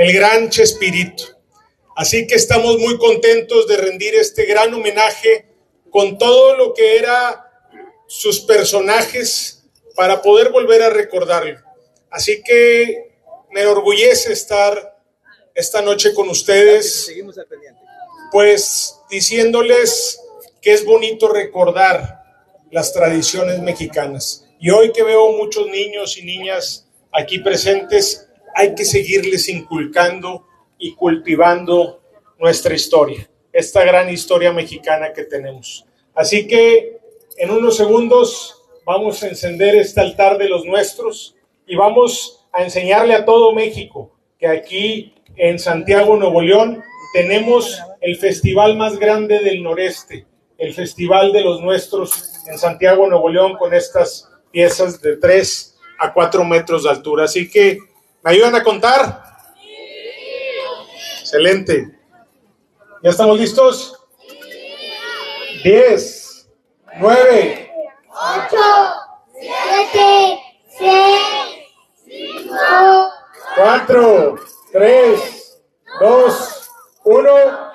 el gran Chespirito. Así que estamos muy contentos de rendir este gran homenaje con todo lo que era sus personajes para poder volver a recordarlo. Así que me orgullece estar esta noche con ustedes, pues diciéndoles que es bonito recordar las tradiciones mexicanas. Y hoy que veo muchos niños y niñas aquí presentes, hay que seguirles inculcando y cultivando nuestra historia, esta gran historia mexicana que tenemos. Así que en unos segundos vamos a encender este altar de los nuestros y vamos a enseñarle a todo México que aquí en Santiago, Nuevo León, tenemos el festival más grande del noreste, el Festival de los Nuestros en Santiago, Nuevo León, con estas piezas de 3 a 4 metros de altura. Así que, ¿me ayudan a contar? Excelente. ¿Ya estamos listos? 10, 9, 8, 7, 6, 5, 4, 3, 2, 1.